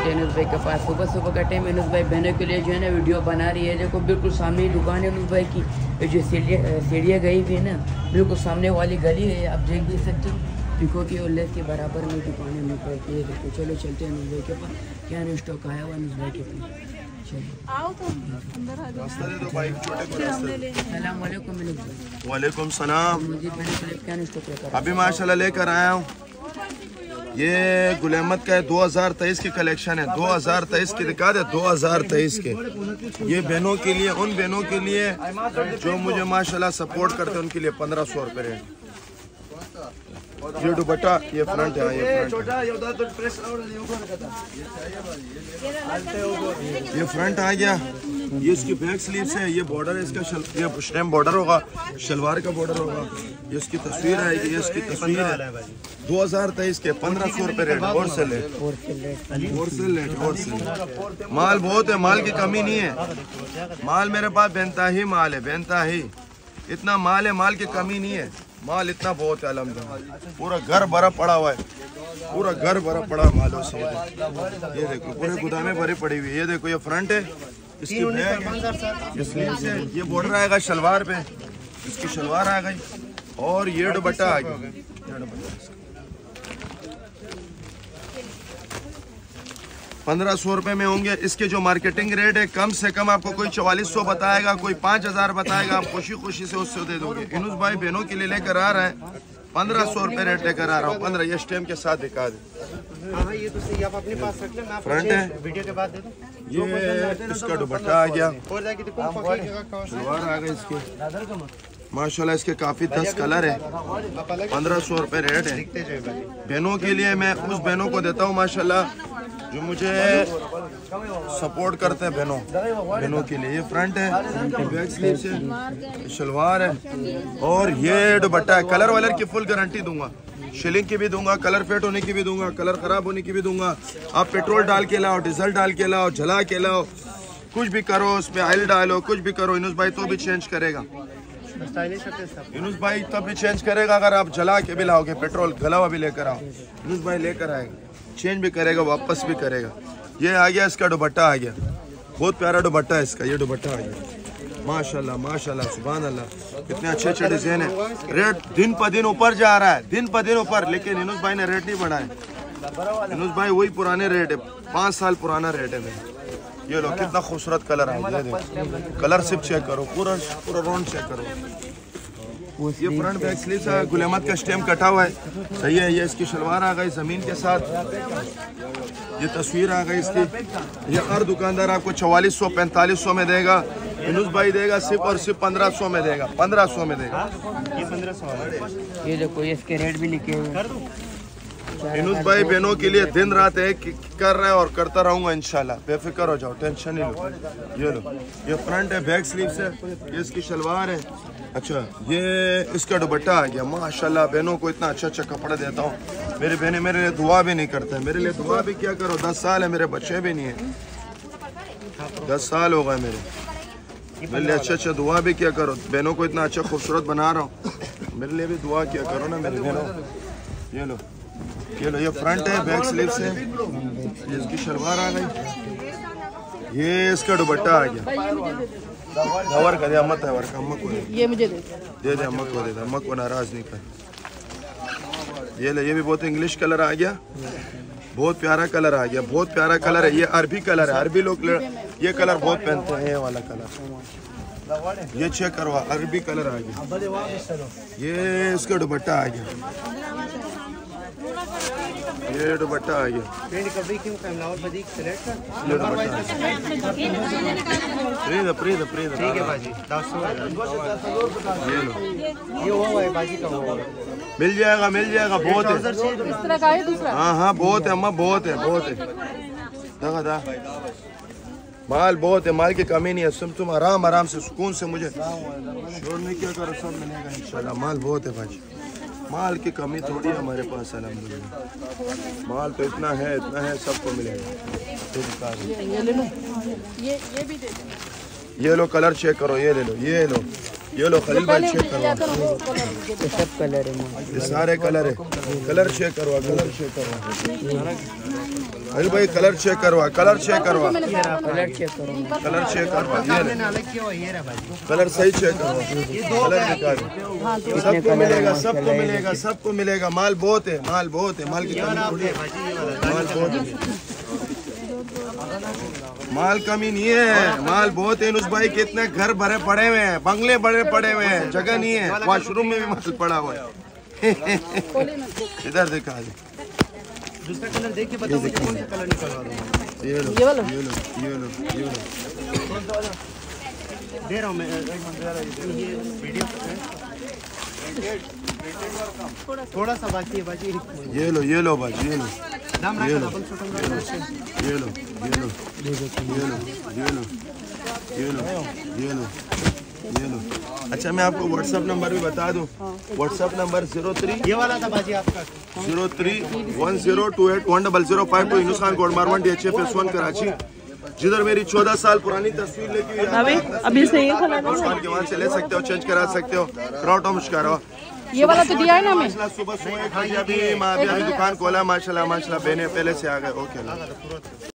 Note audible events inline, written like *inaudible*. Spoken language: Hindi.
आओ तो अंदर आ जाओ रास्ता दे दो भाई बहनों के लिए जो है ना वीडियो बना रही है। देखो बिल्कुल सामने ही दुकान है अनुज भाई की। जो छोटे को फिर रास्ता हमने ले हाँ। लिया। दो। हाँ, हाँ। तो वालेकुम तो सलाम वालेकुम सलाम। मुझे बहनों के लिए क्या नहीं स्टॉक लेकर अभी माशाल्लाह लेकर आया हूँ। ये गुल अहमद का है 2023 की कलेक्शन है। 2023 की, दिखा दे 2023 के। ये बहनों के लिए, उन बहनों के लिए जो मुझे माशाल्लाह सपोर्ट करते हैं, उनके लिए पंद्रह सौ रुपये रेट। ये दुपट्टा ये फ्रंट है ये फ्रंट है। ये फ्रंट आ गया। ये इसकी बैक स्लीव्स है ये बॉर्डर है इसका शल, ये स्टेम बॉर्डर होगा शलवार का बॉर्डर होगा। ये इसकी तस्वीर आएगी ये इसकी तस्वीर है। दो हज़ार तेईस के पंद्रह सौ रुपए रेट और सेल है और सेल रेट और सेल माल बहुत है माल की कमी नहीं है। माल मेरे पास बेनता ही माल है बेनता ही। इतना माल है माल की कमी नहीं है। माल इतना बहुत है अलहमद पूरा घर भरा पड़ा हुआ है। पूरा घर भरा पड़ा माल मालों ये देखो। पूरे गोदामें भरी पड़ी हुई है। ये देखो ये फ्रंट है। इसकी बैग है। ये बॉर्डर आएगा शलवार पे। इसकी शलवार आ गई। और ये दुपट्टा आ गया ये दुपट्टा इसका। पंद्रह सौ रुपए में होंगे। इसके जो मार्केटिंग रेट है कम से कम आपको कोई चवालीस सौ बताएगा कोई पाँच हज़ार बताएगा आप खुशी खुशी से उससे दे दोगे। इनुस भाई बहनों के लिए लेकर आ रहा है। पंद्रह सौ रुपए रेट लेकर आ रहा हूँ। पंद्रह ये स्टेम के साथ दिखा दे। हाँ हाँ ये तो सही आप अपने पास रख लें मैं आपको फ्रंट है? ये इसका दुपट्टा आ गया। सलवार आ गई इसकी। माशाल्लाह इसके काफ़ी दस कलर है। पंद्रह सौ रुपए रेट है। बहनों के लिए मैं उस बहनों को देता हूँ माशाल्लाह। जो मुझे सपोर्ट करते हैं बहनों बहनों के लिए। ये फ्रंट है बैक स्लीव्स है शलवार है। और ये दुपट्टा है। कलर वलर की फुल गारंटी दूँगा। शिलिंग की भी दूँगा कलर फेट होने की भी दूँगा कलर खराब होने की भी दूँगा। आप पेट्रोल डाल के लाओ डीजल डाल के लाओ, जला के लाओ। कुछ भी करो, उसमें ऑयल डालो, कुछ भी करो। इनुस भाई तो भी चेंज करेगा। यूनुस भाई तब भी चेंज करेगा, अगर आप जला के भी लाओगे पेट्रोल गला हुआ भी लेकर आओ। यूनुस भाई लेकर आएगा। चेंज भी करेगा, वापस भी करेगा। ये आ गया इसका दुबट्टा आ गया। बहुत प्यारा दुबट्टा है इसका, ये दुबट्टा आ गया। माशाल्लाह माशाल्लाह सुभान अल्लाह कितने अच्छे अच्छे डिज़ाइन है। रेट दिन पर दिन ऊपर जा रहा है, दिन पर दिन ऊपर, लेकिन यूनुस भाई ने रेट नहीं बढ़ाया यूनुस भाई वही पुराने रेट है, पाँच साल पुराना रेट है मेरा ये लो, कितना खूबसूरत कलर है कलर सिर्फ़ चेक करो, पूरा पूरा राउंड चेक करो। ये फ्रंट बैक स्लीव है गुलामत का स्टेम कटा हुआ है। सही है ये इसकी शलवार आ गई ज़मीन के साथ। ये तस्वीर आ गई इसकी। ये हर दुकानदार आपको चवालीस सौ पैंतालीस सौ में देगा। यूनुस भाई देगा सिर्फ़ और सिर्फ़ पंद्रह सौ में देगा पंद्रह सौ में देगा। ये पंद्रह सौ ये देखो ये इसके रेट भी लिखे हुए हैं कर भाई बहनों के लिए दिन रात एक कर रहे हैं और करता रहूँगा, इंशाल्लाह। बेफिक्र हो जाओ, टेंशन नहीं लो। ये लो, ये फ्रंट है, बैक स्लीव्स है, ये इसकी शलवार है। अच्छा ये इसका दुपट्टा आ गया, माशाल्लाह। बहनों को इतना अच्छा अच्छा कपड़ा देता हूँ। मेरी बहनें मेरे लिए दुआ भी नहीं करते मेरे लिए दुआ भी क्या करो, दस साल है, मेरे बच्चे भी नहीं है। दस साल हो गए मेरे। मेरे लिए अच्छा अच्छा दुआ भी क्या करो। बहनों को इतना अच्छा खूबसूरत बना रहा हूँ। मेरे लिए भी दुआ क्या करो ना मेरी बहनों। ये लो। ये लो ये फ्रंट है बैक स्लीव्स है। ये इसकी शलवार आ गई। ये इसका दुपट्टा आ गया। हवर का दे अम्मत हवर का अम्मा को ये मुझे दे दे। दे अम्मा को दे दे अम्मा को नाराज़ नहीं कर। ये ले ये भी बहुत इंग्लिश कलर आ गया। बहुत प्यारा कलर आ गया बहुत प्यारा कलर है। ये अरबी कलर है अरबी लोग ये कलर बहुत पहनते हैं ये वाला कलर ये चेक करवा अरबी कलर आ गया। ये इसका दुपट्टा आ गया। ये दुपट्टा आ गया ट्रेंड कभी क्यों? फैमलावर बदी सेलेक्ट कर। ये दुपट्टा प्रीत प्रीत प्रीत ठीक है बाजी दस सौ ये लो। ये हुआ है बाजी का हुआ मिल जाएगा मिल जाएगा बहुत है। दूसरा का है दूसरा? हाँ हाँ बहुत है अम्मा बहुत है बहुत है। देखा था? माल बहुत है माल की कमी नहीं है। तुम तुम आराम आराम से सुकून से मुझे शोर नहीं क्या करो सब मिलेगा इंशाल्लाह। माल बहुत है भाजी। माल की कमी थोड़ी है हमारे पास अलहमदिल्ला माल तो इतना है इतना है सबको मिलेगा। भी दे ये लो कलर चेक करो ये ले लो ये लो। ये लो खलील भाई चेक करो ये सब कलर है ये सारे कलर है। कलर चेक करो कलर चेक करो अनिल भाई कलर चेक करवा कलर चेक करवा। कलर चेक करो। कलर चेक करवा ये ले। अलग किया हुआ ये रहा भाजी कलर सही चेक करवा। कलर निकाल हाँ तो सबको मिलेगा सबको मिलेगा सबको मिलेगा। माल बहुत है माल बहुत है। माल की कमी थोड़ी है। माल बहुत है। *laughs* माल कमी नहीं है। माल बहुत है नुस भाई कितने घर भरे पड़े हुए हैं। बंगले बड़े पड़े हुए हैं। जगह नहीं है। वॉशरूम में भी माल पड़ा हुआ है। इधर दिखा दे दूसरा कलर देख के बताओ मुझे कौन सा कलर निकलवा दूँ। ये लो ये वाला? ये लो ये लो ये लो। दे रहा हूँ मैं ये वीडियो थोड़ा सा बाकी है बाजी ये लो ये लो भाई ये लो। ये लो। ये लो ये लो ये लो ये लो ये लो ये लो ये लो। अच्छा मैं आपको व्हाट्सएप नंबर भी बता दूँ। व्हाट्सएप नंबर ज़ीरो थ्री ये वाला था बाजी आपका। Zero three one zero two eight one double zero five two Hindustan code मारवन D H F S one Karachi. जिधर मेरी चौदह साल पुरानी तस्वीर लेके हुई अभी अभी इसने ये के वहाँ से ले सकते हो चेंज करा सकते हो। क्राउट मुश्कारा ये वाला तो दिया है ना हमें। सुबह सुबह दुकान खोला माशाल्लाह माशाल्लाह बहने पहले से आ गए ओके